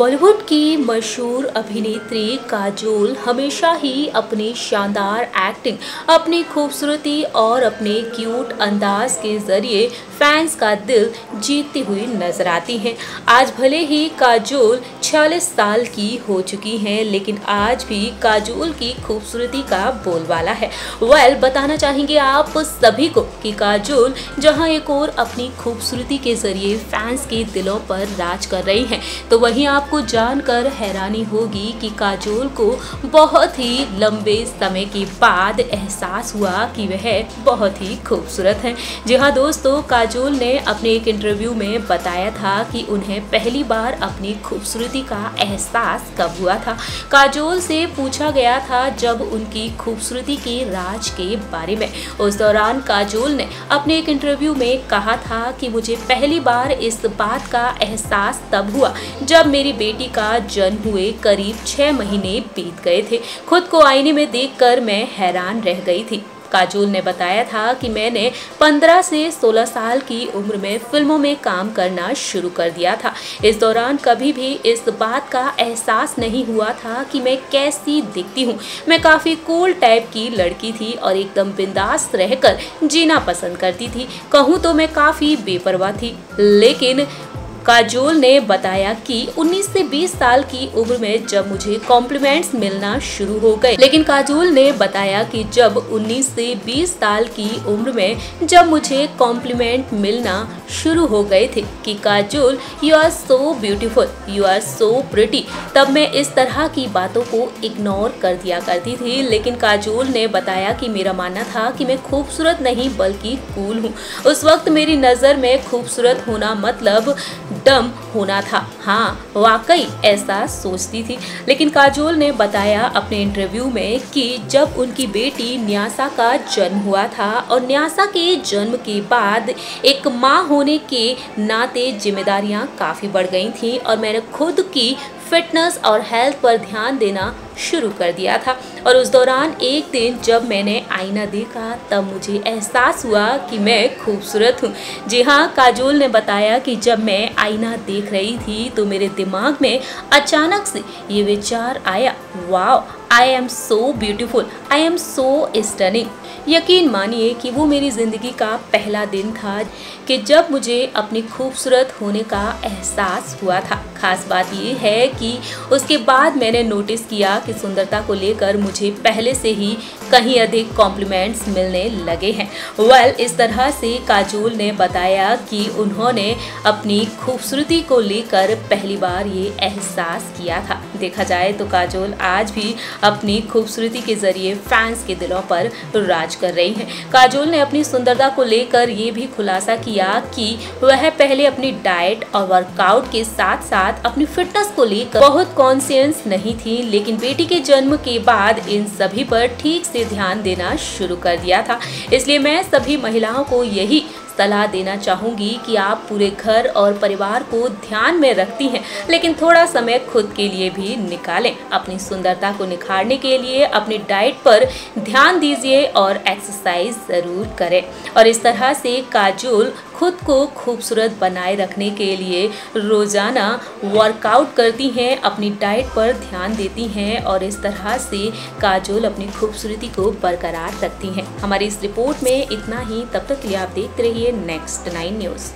Bollywood मशहूर अभिनेत्री काजोल हमेशा ही अपनी शानदार एक्टिंग अपनी खूबसूरती और अपने क्यूट अंदाज के ज़रिए फैंस का दिल जीतती हुई नज़र आती हैं। आज भले ही काजोल 46 साल की हो चुकी हैं, लेकिन आज भी काजोल की खूबसूरती का बोलबाला है। वेल बताना चाहेंगे आप सभी को कि काजोल जहाँ एक और अपनी खूबसूरती के ज़रिए फैंस के दिलों पर राज कर रही हैं तो वहीं आपको जानकर हैरानी होगी कि काजोल को बहुत ही लंबे समय के बाद एहसास हुआ कि वह बहुत ही खूबसूरत हैं। जी हाँ दोस्तों, काजोल ने अपने एक इंटरव्यू में बताया था कि उन्हें पहली बार अपनी खूबसूरती का एहसास कब हुआ था। काजोल से पूछा गया था जब उनकी खूबसूरती के राज के बारे में। उस दौरान काजोल ने अपने एक इंटरव्यू में कहा था कि मुझे पहली बार इस बात का एहसास तब हुआ जब मेरी बेटी का जन्म हुए, करीब छः महीने बीत गए थे। खुद को आईने में देखकर मैं हैरान रह गई थी। काजोल ने बताया था कि मैंने 15 से 16 साल की उम्र में फ़िल्मों में काम करना शुरू कर दिया था। इस दौरान कभी भी इस बात का एहसास नहीं हुआ था कि मैं कैसी दिखती हूँ। मैं काफ़ी कूल टाइप की लड़की थी और एकदम बिंदास रहकर जीना पसंद करती थी। कहूँ तो मैं काफ़ी बेपरवाह थी, लेकिन काजोल ने बताया कि 19 से 20 साल की उम्र में जब मुझे कॉम्प्लीमेंट्स मिलना शुरू हो गए। लेकिन काजोल ने बताया कि जब 19 से 20 साल की उम्र में जब मुझे कॉम्प्लीमेंट मिलना शुरू हो गए थे कि Kajol you are so beautiful you are so pretty तब मैं इस तरह की बातों को इग्नोर कर दिया करती थी। लेकिन काजोल ने बताया कि मेरा मानना था कि मैं खूबसूरत नहीं, बल्कि कूल हूँ। उस वक्त मेरी नज़र में खूबसूरत होना मतलब डम होना था। हाँ वाकई ऐसा सोचती थी। लेकिन काजोल ने बताया अपने इंटरव्यू में कि जब उनकी बेटी न्यासा का जन्म हुआ था और न्यासा के जन्म के बाद एक माँ होने के नाते जिम्मेदारियाँ काफ़ी बढ़ गई थी और मैंने खुद की फिटनेस और हेल्थ पर ध्यान देना शुरू कर दिया था। और उस दौरान एक दिन जब मैंने आईना देखा, तब मुझे एहसास हुआ कि मैं खूबसूरत हूँ। जी हाँ काजोल ने बताया कि जब मैं आईना देख रही थी तो मेरे दिमाग में अचानक से ये विचार आया वाह I am so beautiful I am so stunning यकीन मानिए कि वो मेरी ज़िंदगी का पहला दिन था कि जब मुझे अपनी खूबसूरत होने का एहसास हुआ था। खास बात ये है कि उसके बाद मैंने नोटिस किया कि सुंदरता को लेकर पहले से ही कहीं अधिक कॉम्प्लीमेंट्स मिलने लगे हैं। वेल well, इस तरह से काजोल ने बताया कि उन्होंने अपनी खूबसूरती को लेकर पहली बार ये एहसास किया था। देखा जाए तो काजोल आज भी अपनी खूबसूरती के ज़रिए फैंस के दिलों पर राज कर रही हैं। काजोल ने अपनी सुंदरता को लेकर ये भी खुलासा किया कि वह पहले अपनी डाइट और वर्कआउट के साथ साथ अपनी फिटनेस को लेकर बहुत कॉन्सियंस नहीं थी लेकिन बेटी के जन्म के इन सभी पर ठीक से ध्यान देना शुरू कर दिया था। इसलिए मैं सभी महिलाओं को यही सलाह देना चाहूँगी कि आप पूरे घर और परिवार को ध्यान में रखती हैं, लेकिन थोड़ा समय खुद के लिए भी निकालें। अपनी सुंदरता को निखारने के लिए अपनी डाइट पर ध्यान दीजिए और एक्सरसाइज ज़रूर करें। और इस तरह से काजोल खुद को खूबसूरत बनाए रखने के लिए रोज़ाना वर्कआउट करती हैं, अपनी डाइट पर ध्यान देती हैं और इस तरह से काजोल अपनी खूबसूरती को बरकरार रखती हैं। हमारी इस रिपोर्ट में इतना ही। तब तक लिए आप देखते रहिए नेक्स्ट नाइन न्यूज़